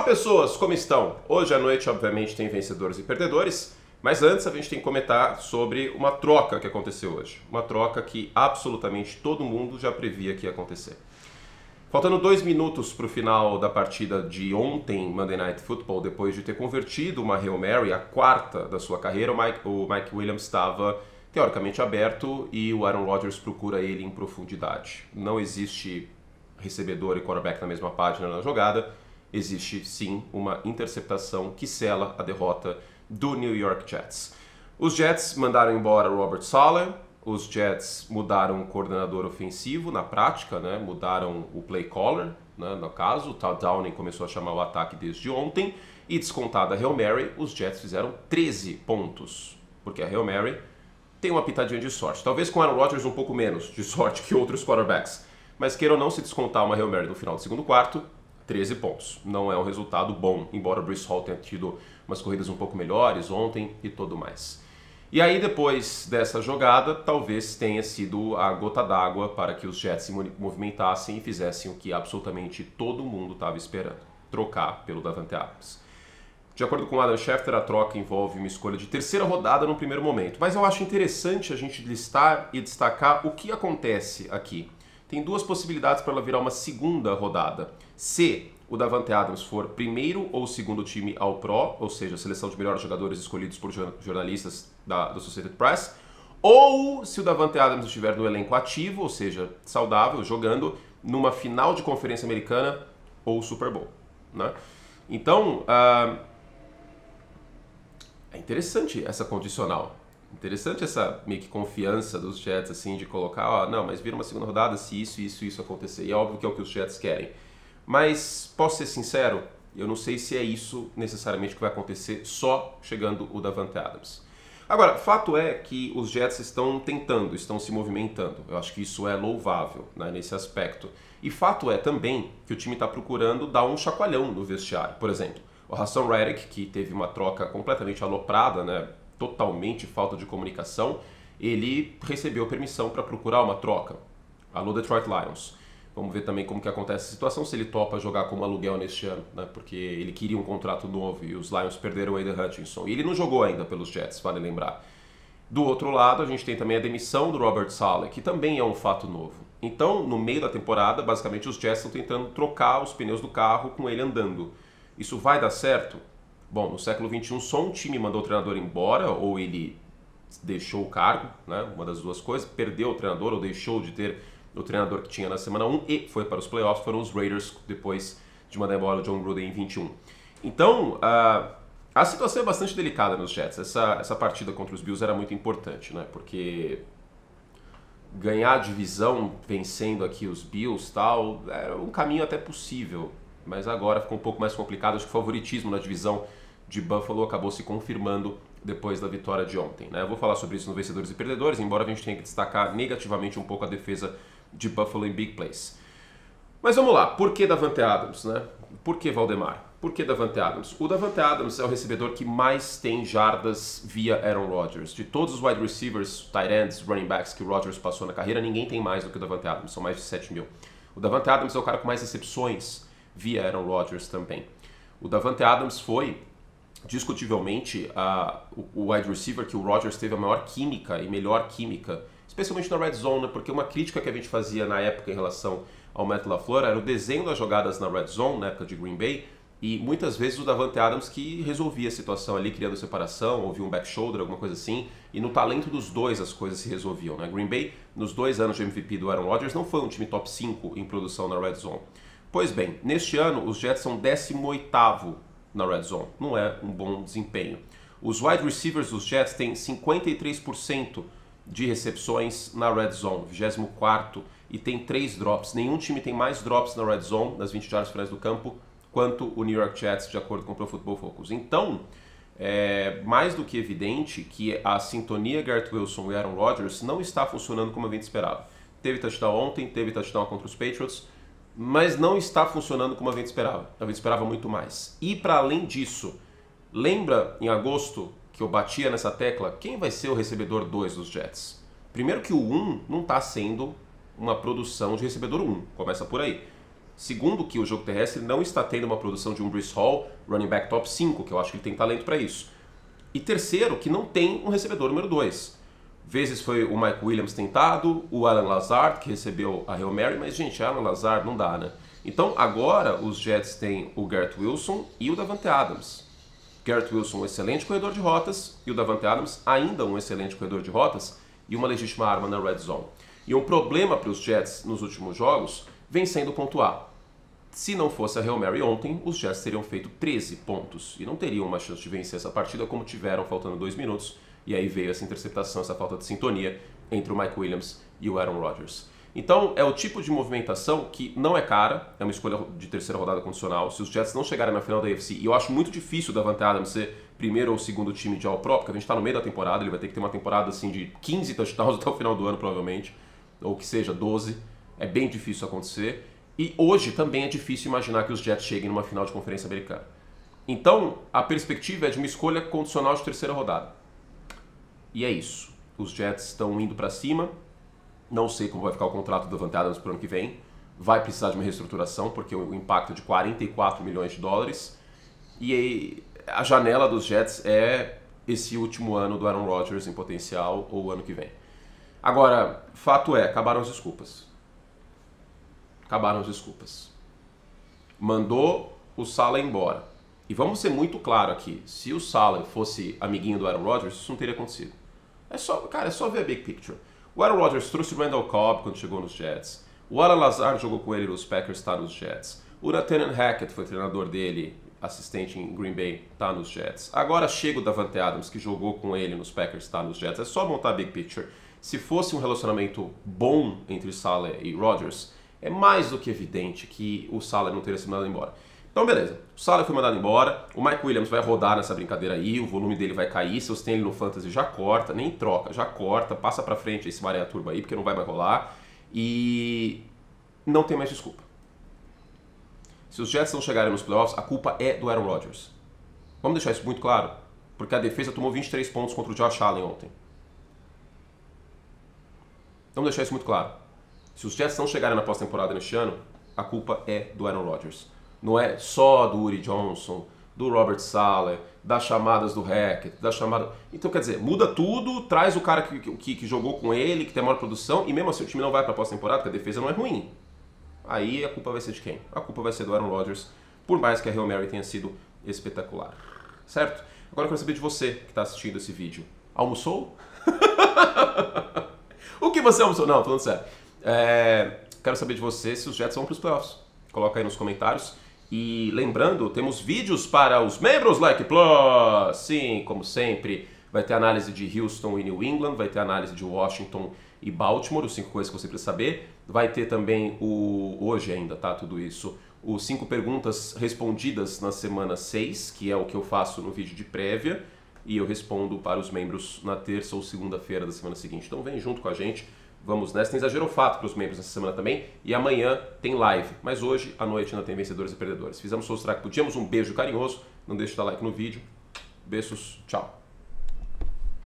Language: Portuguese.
Fala pessoas, como estão? Hoje à noite, obviamente, tem vencedores e perdedores, mas antes a gente tem que comentar sobre uma troca que aconteceu hoje. Uma troca que absolutamente todo mundo já previa que ia acontecer. Faltando dois minutos para o final da partida de ontem, Monday Night Football, depois de ter convertido uma Hail Mary, a quarta da sua carreira, o Mike, o Mike Williams estava teoricamente aberto e o Aaron Rodgers procura ele em profundidade. Não existe recebedor e quarterback na mesma página na jogada, existe sim uma interceptação que sela a derrota do New York Jets. Os Jets mandaram embora Robert Saleh, os Jets mudaram o coordenador ofensivo na prática, né? mudaram o play caller, né? no caso, o Todd Downing começou a chamar o ataque desde ontem, e descontada a Hail Mary, os Jets fizeram 13 pontos, porque a Hail Mary tem uma pitadinha de sorte. Talvez com Aaron Rodgers um pouco menos de sorte que outros quarterbacks, mas queira ou não se descontar uma Hail Mary no final do segundo quarto, 13 pontos. Não é um resultado bom, embora o Bruce Hall tenha tido umas corridas um pouco melhores ontem e tudo mais. E aí, depois dessa jogada, talvez tenha sido a gota d'água para que os Jets se movimentassem e fizessem o que absolutamente todo mundo estava esperando: trocar pelo Davante Adams. De acordo com Adam Schefter, a troca envolve uma escolha de terceira rodada no primeiro momento. Mas eu acho interessante a gente listar e destacar o que acontece aqui tem duas possibilidades para ela virar uma segunda rodada. Se o Davante Adams for primeiro ou segundo time ao Pro, ou seja, seleção de melhores jogadores escolhidos por jornalistas da, do Associated Press, ou se o Davante Adams estiver no elenco ativo, ou seja, saudável, jogando numa final de conferência americana ou Super Bowl. Né? Então, uh, é interessante essa condicional. Interessante essa meio que confiança dos Jets, assim, de colocar, ó, não, mas vira uma segunda rodada se isso, isso, isso acontecer. E é óbvio que é o que os Jets querem. Mas, posso ser sincero, eu não sei se é isso necessariamente que vai acontecer só chegando o Davante Adams. Agora, fato é que os Jets estão tentando, estão se movimentando. Eu acho que isso é louvável né, nesse aspecto. E fato é também que o time está procurando dar um chacoalhão no vestiário. Por exemplo, o Hassan Reddick, que teve uma troca completamente aloprada, né, totalmente falta de comunicação, ele recebeu permissão para procurar uma troca. Alô Detroit Lions. Vamos ver também como que acontece a situação, se ele topa jogar como aluguel neste ano, né? porque ele queria um contrato novo e os Lions perderam o Aiden Hutchinson. E ele não jogou ainda pelos Jets, vale lembrar. Do outro lado, a gente tem também a demissão do Robert Saleh, que também é um fato novo. Então, no meio da temporada, basicamente os Jets estão tentando trocar os pneus do carro com ele andando. Isso vai dar certo? Bom, no século XXI só um time mandou o treinador embora, ou ele deixou o cargo, né? uma das duas coisas, perdeu o treinador ou deixou de ter o treinador que tinha na semana 1 e foi para os playoffs, foram os Raiders depois de mandar embora o John Gruden em 21. Então, uh, a situação é bastante delicada nos Jets. Essa, essa partida contra os Bills era muito importante, né? porque ganhar a divisão vencendo aqui os Bills tal, era um caminho até possível, mas agora ficou um pouco mais complicado. Acho que o favoritismo na divisão de Buffalo acabou se confirmando depois da vitória de ontem. Né? Eu vou falar sobre isso no Vencedores e Perdedores, embora a gente tenha que destacar negativamente um pouco a defesa de Buffalo em big plays. Mas vamos lá, por que Davante Adams? Né? Por que Valdemar? Por que Davante Adams? O Davante Adams é o recebedor que mais tem jardas via Aaron Rodgers. De todos os wide receivers, tight ends, running backs que o Rodgers passou na carreira, ninguém tem mais do que o Davante Adams, são mais de 7 mil. O Davante Adams é o cara com mais recepções via Aaron Rodgers também. O Davante Adams foi discutivelmente a, o wide receiver que o Rodgers teve a maior química e melhor química, especialmente na red zone, né? porque uma crítica que a gente fazia na época em relação ao Matt LaFleur era o desenho das jogadas na red zone, na época de Green Bay, e muitas vezes o Davante Adams que resolvia a situação ali, criando separação, ouvia um back shoulder, alguma coisa assim, e no talento dos dois as coisas se resolviam. Né? Green Bay, nos dois anos de MVP do Aaron Rodgers, não foi um time top 5 em produção na red zone. Pois bem, neste ano os Jets são 18º na red zone. Não é um bom desempenho. Os wide receivers dos Jets têm 53% de recepções na red zone, 24 e tem 3 drops. Nenhum time tem mais drops na red zone, nas 20 jardas finais do campo, quanto o New York Jets, de acordo com o Pro Football Focus. Então, é mais do que evidente que a sintonia Garrett Wilson e Aaron Rodgers não está funcionando como a gente esperava. Teve touchdown ontem, teve touchdown contra os Patriots, mas não está funcionando como a gente esperava. A gente esperava muito mais. E para além disso, lembra em agosto que eu batia nessa tecla? Quem vai ser o recebedor 2 dos Jets? Primeiro que o 1 um não está sendo uma produção de recebedor 1, um, começa por aí. Segundo, que o jogo terrestre não está tendo uma produção de um Bruce Hall, running back top 5, que eu acho que ele tem talento para isso. E terceiro, que não tem um recebedor número 2. Vezes foi o Mike Williams tentado, o Alan Lazard, que recebeu a Hail Mary, mas, gente, Alan Lazard não dá, né? Então, agora os Jets têm o Garrett Wilson e o Davante Adams. Garrett Wilson, um excelente corredor de rotas, e o Davante Adams, ainda um excelente corredor de rotas, e uma legítima arma na red zone. E um problema para os Jets nos últimos jogos vem sendo pontuar. Se não fosse a Hail Mary ontem, os Jets teriam feito 13 pontos e não teriam uma chance de vencer essa partida como tiveram faltando dois minutos. E aí veio essa interceptação, essa falta de sintonia entre o Mike Williams e o Aaron Rodgers. Então é o tipo de movimentação que não é cara, é uma escolha de terceira rodada condicional. Se os Jets não chegarem na final da AFC, e eu acho muito difícil da Davante Adams ser primeiro ou segundo time de All-Pro, porque a gente está no meio da temporada, ele vai ter que ter uma temporada assim de 15 touchdowns até o final do ano, provavelmente, ou que seja, 12. É bem difícil acontecer. E hoje também é difícil imaginar que os Jets cheguem numa final de conferência americana. Então, a perspectiva é de uma escolha condicional de terceira rodada. E é isso. Os Jets estão indo para cima, não sei como vai ficar o contrato do Davante Adams para o ano que vem. Vai precisar de uma reestruturação, porque o impacto é de 44 milhões de dólares. E a janela dos Jets é esse último ano do Aaron Rodgers em potencial ou o ano que vem. Agora, fato é, acabaram as desculpas. Acabaram as desculpas. Mandou o Sala embora. E vamos ser muito claro aqui, se o Sala fosse amiguinho do Aaron Rodgers, isso não teria acontecido. É só, cara, é só ver a big picture. O Aaron Rodgers trouxe o Randall Cobb quando chegou nos Jets. O Alan Lazar jogou com ele nos Packers, está nos Jets. O Nathaniel Hackett foi treinador dele, assistente em Green Bay, está nos Jets. Agora chega o Davante Adams, que jogou com ele nos Packers, está nos Jets. É só montar a big picture. Se fosse um relacionamento bom entre Salah e Rodgers, é mais do que evidente que o Salah não teria sido mandado embora. Então, beleza. O Salah foi mandado embora. O Mike Williams vai rodar nessa brincadeira aí. O volume dele vai cair. Se você tem ele no Fantasy, já corta. Nem troca, já corta. Passa pra frente esse Maria Turba aí, porque não vai mais rolar. E não tem mais desculpa. Se os Jets não chegarem nos playoffs, a culpa é do Aaron Rodgers. Vamos deixar isso muito claro. Porque a defesa tomou 23 pontos contra o Josh Allen ontem. Vamos deixar isso muito claro. Se os Jets não chegarem na pós-temporada neste ano, a culpa é do Aaron Rodgers não é só do Uri Johnson, do Robert Sala, das chamadas do Hackett, da chamada. Então, quer dizer, muda tudo, traz o cara que, que, que, jogou com ele, que tem maior produção, e mesmo assim o time não vai para a pós-temporada, porque a defesa não é ruim. Aí a culpa vai ser de quem? A culpa vai ser do Aaron Rodgers, por mais que a Hail Mary tenha sido espetacular. Certo? Agora eu quero saber de você que está assistindo esse vídeo. Almoçou? o que você almoçou? Não, falando sério. É, quero saber de você se os Jets vão para os playoffs. Coloca aí nos comentários. E lembrando, temos vídeos para os membros Like Plus. Sim, como sempre, vai ter análise de Houston e New England, vai ter análise de Washington e Baltimore, os cinco coisas que você precisa saber. Vai ter também o hoje ainda, tá? Tudo isso. Os cinco perguntas respondidas na semana 6, que é o que eu faço no vídeo de prévia, e eu respondo para os membros na terça ou segunda-feira da semana seguinte. Então vem junto com a gente Vamos nessa. Tem exagero fato para os membros nessa semana também. E amanhã tem live. Mas hoje, à noite, ainda tem vencedores e perdedores. Fizemos o que podíamos. Um beijo carinhoso. Não deixe de dar like no vídeo. Beijos. Tchau.